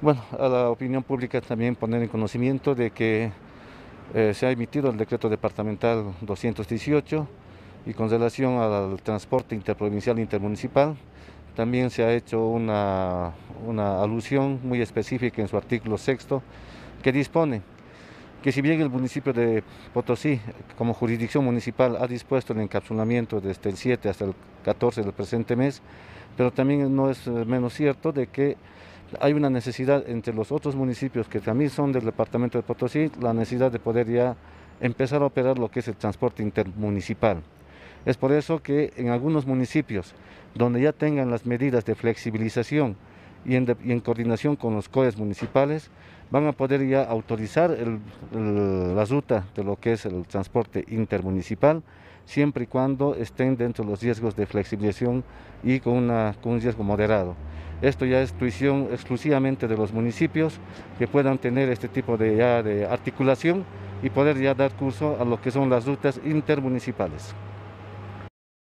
Bueno, a la opinión pública también poner en conocimiento de que eh, se ha emitido el decreto departamental 218 y con relación al transporte interprovincial intermunicipal también se ha hecho una, una alusión muy específica en su artículo sexto que dispone que si bien el municipio de Potosí, como jurisdicción municipal, ha dispuesto el encapsulamiento desde el 7 hasta el 14 del presente mes, pero también no es menos cierto de que hay una necesidad entre los otros municipios que también son del departamento de Potosí, la necesidad de poder ya empezar a operar lo que es el transporte intermunicipal. Es por eso que en algunos municipios donde ya tengan las medidas de flexibilización y en, coordinación con los COES municipales, van a poder ya autorizar la ruta de lo que es el transporte intermunicipal, siempre y cuando estén dentro de los riesgos de flexibilización y con un riesgo moderado. Esto ya es tuición exclusivamente de los municipios que puedan tener este tipo de, de articulación y poder ya dar curso a lo que son las rutas intermunicipales.